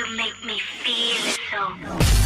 You make me feel so.